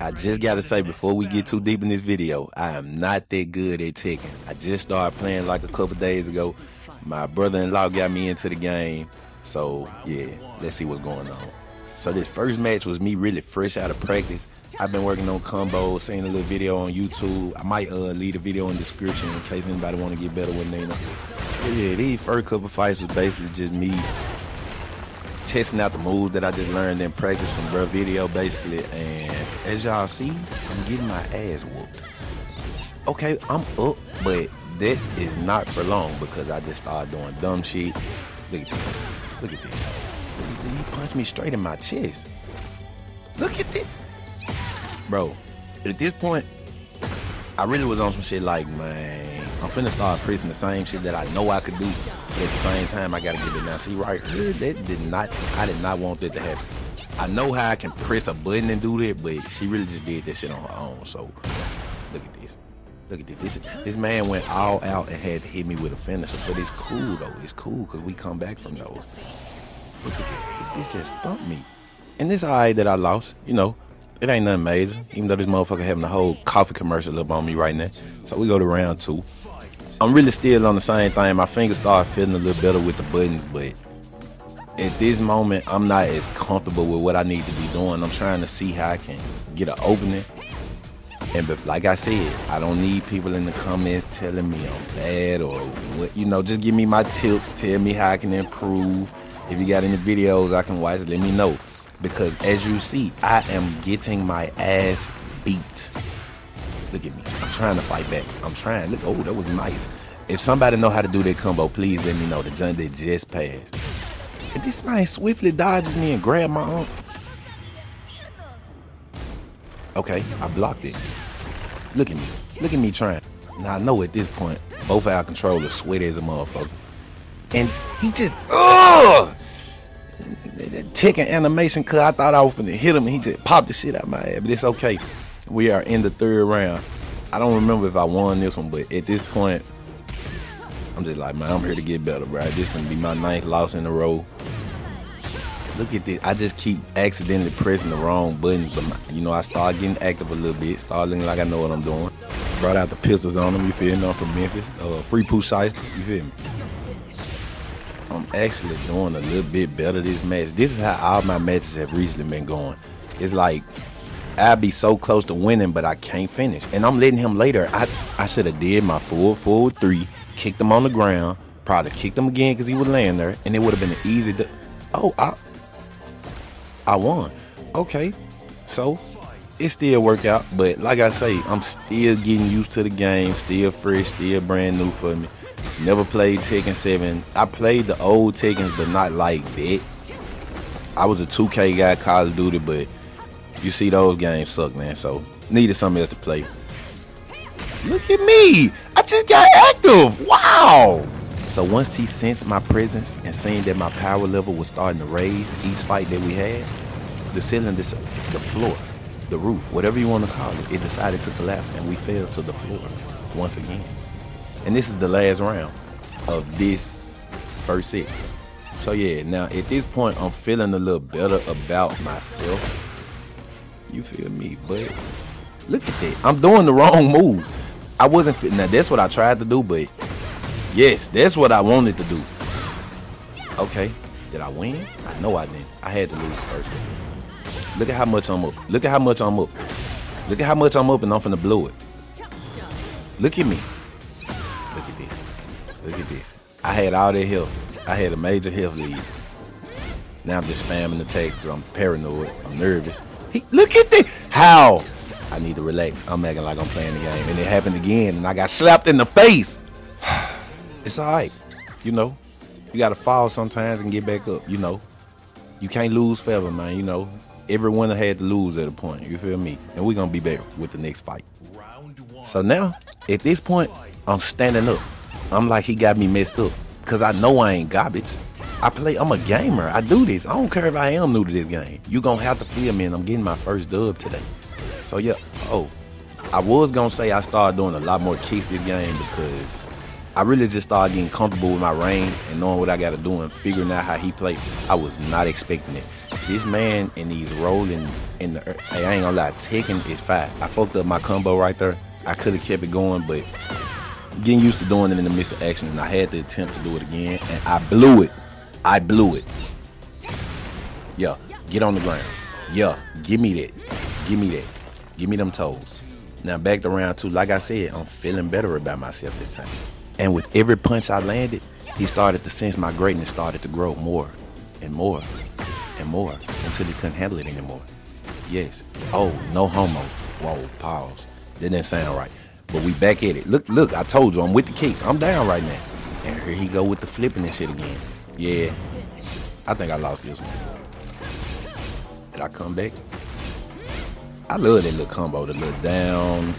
I just gotta say before we get too deep in this video, I am not that good at Tekken. I just started playing like a couple days ago. My brother-in-law got me into the game. So yeah, let's see what's going on. So this first match was me really fresh out of practice. I've been working on combos, seeing a little video on YouTube. I might uh, leave a video in the description in case anybody want to get better with Nina. But yeah, these first couple fights was basically just me testing out the moves that I just learned in practice from bro video basically. And as y'all see, I'm getting my ass whooped. Okay, I'm up, but that is not for long because I just started doing dumb shit. Look at this. Look at this. He punched me straight in my chest. Look at this. Bro, at this point, I really was on some shit like, man, I'm finna start pressing the same shit that I know I could do. But at the same time, I gotta get it now. See, right here, that did not, I did not want that to happen. I know how I can press a button and do that, but she really just did that shit on her own. So, look at this. Look at this. This, this man went all out and had to hit me with a finisher. But it's cool, though. It's cool because we come back from those. Look at this. This bitch just thumped me. And it's alright that I lost. You know, it ain't nothing major. Even though this motherfucker having the whole coffee commercial up on me right now. So we go to round two. I'm really still on the same thing. My fingers start feeling a little better with the buttons, but at this moment, I'm not as comfortable with what I need to be doing. I'm trying to see how I can get an opening. And like I said, I don't need people in the comments telling me I'm bad or what. You know, just give me my tips. Tell me how I can improve. If you got any videos I can watch, let me know. Because as you see, I am getting my ass beat. Look at me. I'm trying to fight back. I'm trying. Look, oh, that was nice. If somebody know how to do that combo, please let me know. The that just passed. If this man swiftly dodges me and grab my arm. Okay, I blocked it. Look at me. Look at me trying. Now I know at this point, both of our controllers sweaty as a motherfucker. And he just, ugh! Taking animation cause I thought I was finna hit him and he just popped the shit out my head. But it's okay. We are in the third round. I don't remember if I won this one, but at this point, I'm just like, man, I'm here to get better, bro. This gonna be my ninth loss in a row. Look at this. I just keep accidentally pressing the wrong buttons, but my, you know, I start getting active a little bit. Start looking like I know what I'm doing. Brought out the pistols on them, you feel me? I'm from Memphis. Uh, free Pooh you feel me? I'm actually doing a little bit better this match. This is how all my matches have recently been going. It's like I'll be so close to winning, but I can't finish. And I'm letting him later. I, I should have did my full, full three, kicked him on the ground, probably kicked him again because he was laying there, and it would have been an easy. To, oh, I, I won. Okay, so it still worked out. But like I say, I'm still getting used to the game, still fresh, still brand new for me. Never played Tekken 7. I played the old Tekken, but not like that. I was a 2K guy, Call of Duty, but you see those games suck, man. So needed something else to play. Look at me. I just got active. Wow. So once he sensed my presence and seeing that my power level was starting to raise each fight that we had, the ceiling, the floor, the roof, whatever you want to call it, it decided to collapse and we fell to the floor once again. And this is the last round of this first set. So yeah, now at this point, I'm feeling a little better about myself. You feel me? But look at that. I'm doing the wrong moves. I wasn't fit. Now that's what I tried to do, but yes, that's what I wanted to do. Okay, did I win? I know I didn't. I had to lose first. Look at how much I'm up. Look at how much I'm up. Look at how much I'm up and I'm finna blow it. Look at me. Look at this. Look at this. I had all that health. I had a major health lead. Now I'm just spamming the text I'm paranoid. I'm nervous. He, look at this. How? I need to relax. I'm acting like I'm playing the game. And it happened again. And I got slapped in the face. It's all right. You know, you got to fall sometimes and get back up. You know, you can't lose forever, man. You know, everyone had to lose at a point. You feel me? And we're going to be back with the next fight. So now, at this point, I'm standing up. I'm like, he got me messed up. Because I know I ain't garbage. I play, I'm a gamer. I do this. I don't care if I am new to this game. you to have to feel me, and I'm getting my first dub today. So, yeah. Oh, I was to say I started doing a lot more kicks this game because I really just started getting comfortable with my range and knowing what I got to do and figuring out how he played. I was not expecting it. This man in these rolling in the, hey, I ain't gonna lie, Tekken is fire. I fucked up my combo right there. I could have kept it going, but getting used to doing it in the midst of action, and I had to attempt to do it again, and I blew it. I blew it. Yeah, get on the ground. Yeah, give me that. Give me that. Give me them toes. Now back to round two. Like I said, I'm feeling better about myself this time. And with every punch I landed, he started to sense my greatness started to grow more and more and more until he couldn't handle it anymore. Yes. Oh, no homo. Whoa, pause. That didn't sound right. But we back at it. Look, look, I told you I'm with the kicks. I'm down right now. And here he go with the flipping and shit again. Yeah. I think I lost this one. Did I come back? I love that little combo, the little down,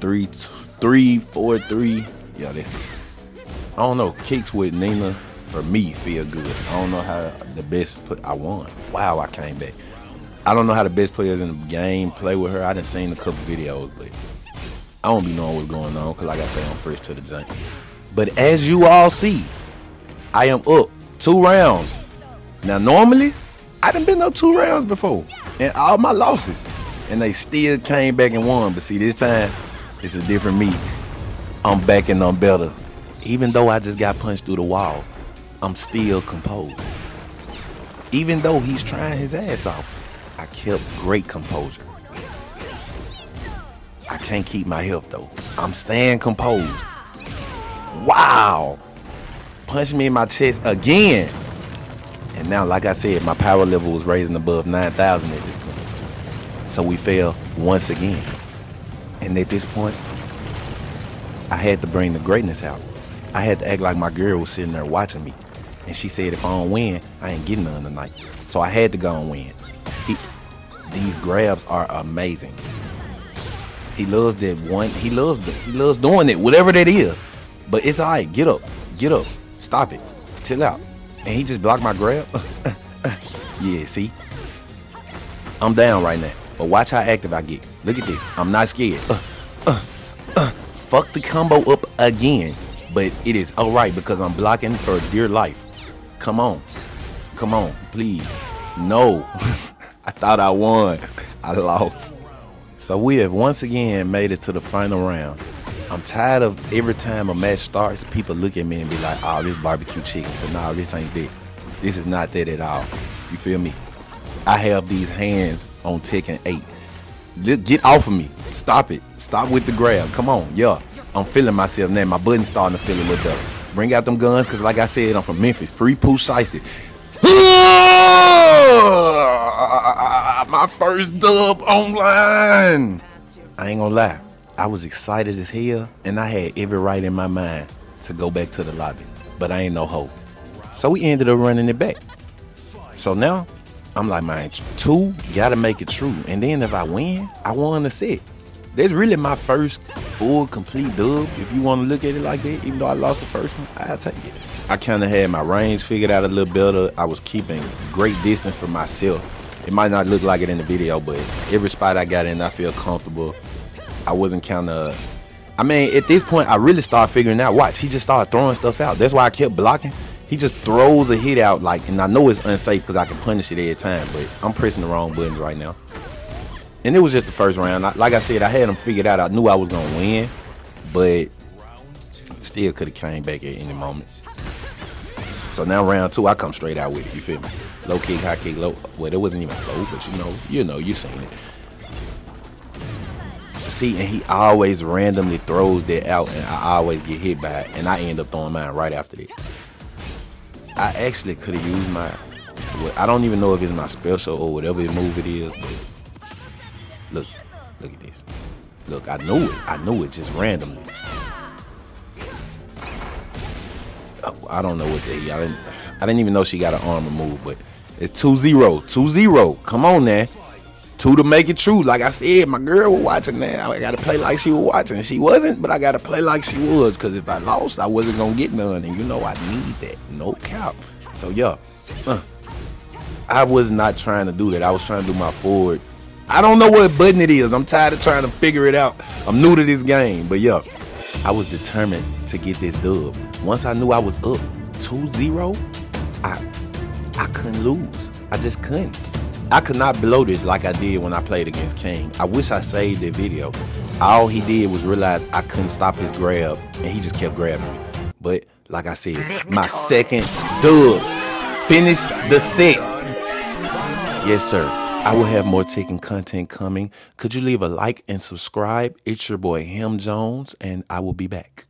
three, three, four, three. Yeah, that's it. I don't know. Kicks with Nina for me feel good. I don't know how the best. Put, I won. Wow, I came back. I don't know how the best players in the game play with her. I done seen a couple videos, but I don't be knowing what's going on because, like I say, I'm fresh to the junk. But as you all see, I am up two rounds. Now, normally, I done been up two rounds before, and all my losses, and they still came back and won. But see, this time, it's a different me. I'm back and I'm better. Even though I just got punched through the wall, I'm still composed. Even though he's trying his ass off. I kept great composure. I can't keep my health though. I'm staying composed. Wow. Punch me in my chest again. And now, like I said, my power level was raising above 9,000 at this point. So we fell once again. And at this point, I had to bring the greatness out. I had to act like my girl was sitting there watching me. And she said, if I don't win, I ain't getting none tonight. So I had to go and win. He, these grabs are amazing. He loves that one. He loves he loves doing it, whatever that is. But it's alright. Get up. Get up. Stop it. Chill out. And he just blocked my grab. yeah, see? I'm down right now. But watch how active I get. Look at this. I'm not scared. Uh, uh, uh. Fuck the combo up again. But it is alright because I'm blocking for dear life. Come on. Come on. Please. No. I thought I won. I lost. So we have once again made it to the final round. I'm tired of every time a match starts, people look at me and be like, oh, this barbecue chicken. But no, this ain't that. This is not that at all. You feel me? I have these hands on Tekken 8. Get off of me. Stop it. Stop with the grab. Come on. Yeah. I'm feeling myself now. My button's starting to feel a little better. Bring out them guns, because like I said, I'm from Memphis. Free Pooh Shiesty. My first dub online. I ain't gonna lie. I was excited as hell, and I had every right in my mind to go back to the lobby. But I ain't no hope. So we ended up running it back. So now, I'm like, man, two, gotta make it true. And then if I win, I won the set. That's really my first full, complete dub. If you want to look at it like that, even though I lost the first one, I'll take it. I kind of had my range figured out a little better. I was keeping great distance for myself. It might not look like it in the video, but every spot I got in, I feel comfortable. I wasn't kind of. I mean, at this point, I really started figuring out. Watch, he just started throwing stuff out. That's why I kept blocking. He just throws a hit out, like, and I know it's unsafe because I can punish it every time, but I'm pressing the wrong buttons right now. And it was just the first round. Like I said, I had him figured out. I knew I was gonna win, but still could have came back at any moment. So now round two, I come straight out with it. You feel me? Low kick, high kick, low. Well, it wasn't even low, but you know, you know, you seen it. See, and he always randomly throws that out, and I always get hit by it, and I end up throwing mine right after that. I actually could have used my. I don't even know if it's my special or whatever move it is, but look, look at this. Look, I knew it. I knew it just randomly. I don't know what they. I didn't. I didn't even know she got an arm removed, but it's 2-0. 2-0. Come on now. Two to make it true. Like I said, my girl was watching that. I gotta play like she was watching. She wasn't, but I gotta play like she was. Cause if I lost, I wasn't gonna get none. And you know I need that. No cap. So yeah. I was not trying to do that. I was trying to do my forward. I don't know what button it is. I'm tired of trying to figure it out. I'm new to this game. But yeah. I was determined to get this dub. Once I knew I was up 2-0, I I couldn't lose. I just couldn't. I could not blow this like I did when I played against King. I wish I saved the video. All he did was realize I couldn't stop his grab, and he just kept grabbing me. But like I said, my second dub. Finish the set. Yes, sir. I will have more Tekken content coming. Could you leave a like and subscribe? It's your boy Him Jones, and I will be back.